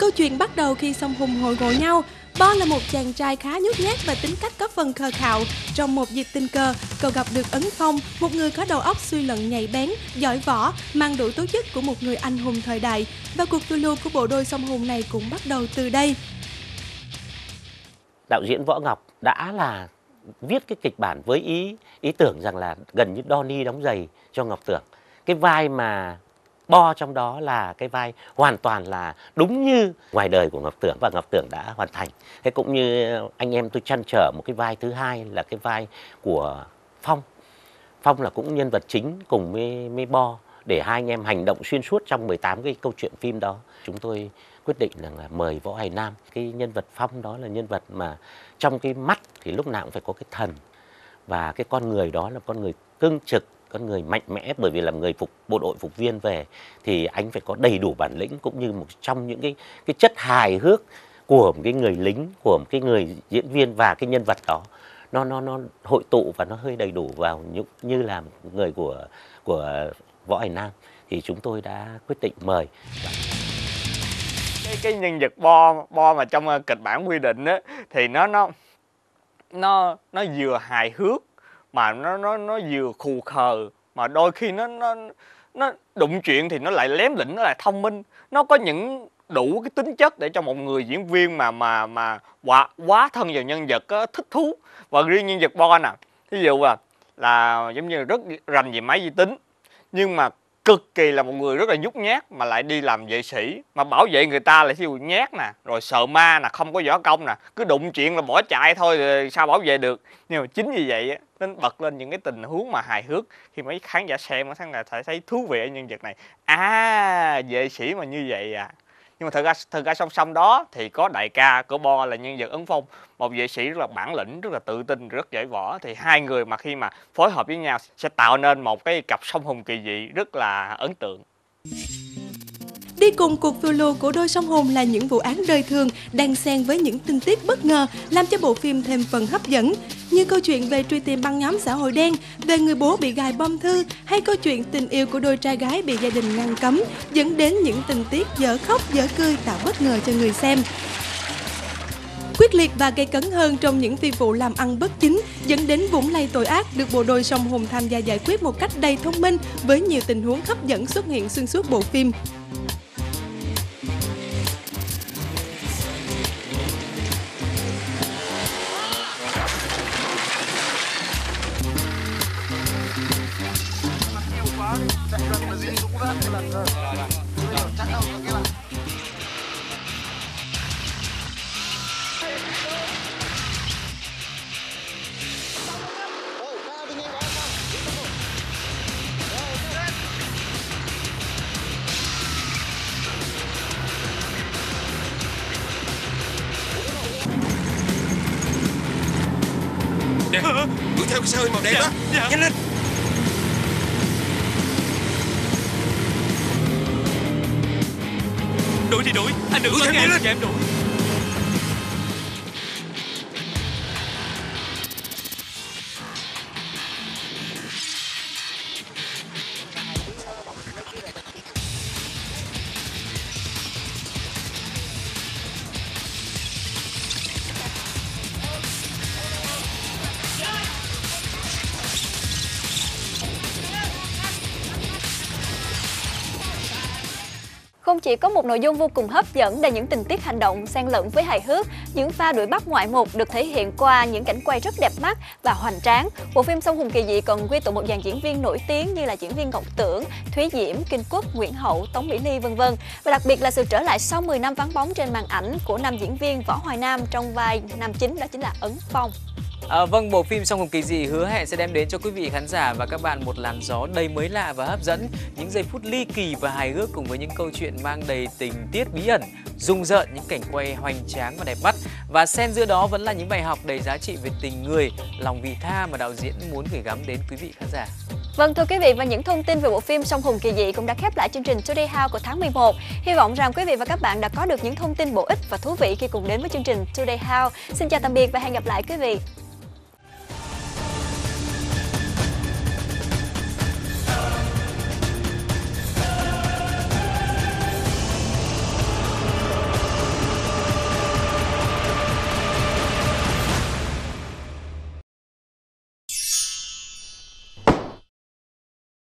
Câu chuyện bắt đầu khi song hùng hội ngộ nhau. Bo là một chàng trai khá nhút nhát và tính cách có phần khờ khạo. Trong một dịp tình cờ, cậu gặp được Ấn Phong, một người có đầu óc suy luận nhạy bén, giỏi võ, mang đủ tố chất của một người anh hùng thời đại. Và cuộc phiêu lưu của bộ đôi song hùng này cũng bắt đầu từ đây. đạo diễn Võ Ngọc đã là viết cái kịch bản với ý ý tưởng rằng là gần như Donny đóng giày cho Ngọc Tưởng. Cái vai mà Bo trong đó là cái vai hoàn toàn là đúng như ngoài đời của Ngọc Tưởng và Ngọc Tưởng đã hoàn thành. Thế cũng như anh em tôi chăn trở một cái vai thứ hai là cái vai của Phong. Phong là cũng nhân vật chính cùng với, với Bo để hai anh em hành động xuyên suốt trong 18 cái câu chuyện phim đó. Chúng tôi quyết định rằng là mời Võ Hải Nam. Cái nhân vật Phong đó là nhân vật mà trong cái mắt thì lúc nào cũng phải có cái thần và cái con người đó là con người cương trực con người mạnh mẽ bởi vì làm người phục bộ đội phục viên về thì anh phải có đầy đủ bản lĩnh cũng như một trong những cái cái chất hài hước của một cái người lính của một cái người diễn viên và cái nhân vật đó. Nó nó nó hội tụ và nó hơi đầy đủ vào như, như là người của của võ hải nam. Thì chúng tôi đã quyết định mời. Cái cái nhân vật bo bo mà trong ờ, kịch bản quy định á thì nó nó nó nó vừa hài hước mà nó nó nó vừa khù khờ mà đôi khi nó nó nó đụng chuyện thì nó lại lém lĩnh nó lại thông minh. Nó có những đủ cái tính chất để cho một người diễn viên mà mà mà quá quá thân vào nhân vật á, thích thú. Và riêng nhân vật bo nè ví dụ là là giống như rất rành về máy vi tính nhưng mà cực kỳ là một người rất là nhút nhát mà lại đi làm vệ sĩ mà bảo vệ người ta lại siêu nhát nè rồi sợ ma nè không có võ công nè cứ đụng chuyện là bỏ chạy thôi sao bảo vệ được. Nhưng mà chính vì vậy á nên bật lên những cái tình huống mà hài hước khi mấy khán giả xem nó là thấy thấy thú vị ở nhân vật này. À vệ sĩ mà như vậy à. Nhưng mà thật ra thật ra song song đó thì có đại ca của bo là nhân vật ấn phong. Một vệ sĩ rất là bản lĩnh, rất là tự tin, rất giỏi võ. Thì hai người mà khi mà phối hợp với nhau sẽ tạo nên một cái cặp song hùng kỳ dị rất là ấn tượng. Đi cùng cuộc phiêu lưu của đôi song hồn là những vụ án đời thường đang xen với những tình tiết bất ngờ làm cho bộ phim thêm phần hấp dẫn. Như câu chuyện về truy tìm băng nhóm xã hội đen, về người bố bị gài bom thư hay câu chuyện tình yêu của đôi trai gái bị gia đình ngăn cấm dẫn đến những tình tiết dở khóc dở cười tạo bất ngờ cho người xem. Quyết liệt và gây cấn hơn trong những phi vụ làm ăn bất chính dẫn đến vũng lây tội ác được bộ đôi song hùng tham gia giải quyết một cách đầy thông minh với nhiều tình huống hấp dẫn xuất hiện xuyên suốt bộ phim. Nè Đuổi theo cái xe hơi màu đen Dạ, đó dạ. Nhanh lên Đuổi thì đuổi. Anh đừng có nghe em đuổi Không chỉ có một nội dung vô cùng hấp dẫn đầy những tình tiết hành động xen lẫn với hài hước, những pha đuổi bắt ngoại mục được thể hiện qua những cảnh quay rất đẹp mắt và hoành tráng. Bộ phim Sông Hùng Kỳ Dị còn quy tụ một dàn diễn viên nổi tiếng như là diễn viên Ngọc Tưởng, Thúy Diễm, Kinh Quốc, Nguyễn Hậu, Tống Mỹ Ly vân vân. Và đặc biệt là sự trở lại sau 10 năm vắng bóng trên màn ảnh của nam diễn viên Võ Hoài Nam trong vai nam chính đó chính là Ấn Phong. À, vâng, bộ phim Song Hùng Kỳ Dị hứa hẹn sẽ đem đến cho quý vị khán giả và các bạn một làn gió đầy mới lạ và hấp dẫn, những giây phút ly kỳ và hài hước cùng với những câu chuyện mang đầy tình tiết bí ẩn, rung rợn những cảnh quay hoành tráng và đẹp mắt. Và xen giữa đó vẫn là những bài học đầy giá trị về tình người, lòng vị tha mà đạo diễn muốn gửi gắm đến quý vị khán giả. Vâng thưa quý vị và những thông tin về bộ phim Song Hùng Kỳ Dị cũng đã khép lại chương trình Today House của tháng 11. Hy vọng rằng quý vị và các bạn đã có được những thông tin bổ ích và thú vị khi cùng đến với chương trình Today House. Xin chào tạm biệt và hẹn gặp lại quý vị.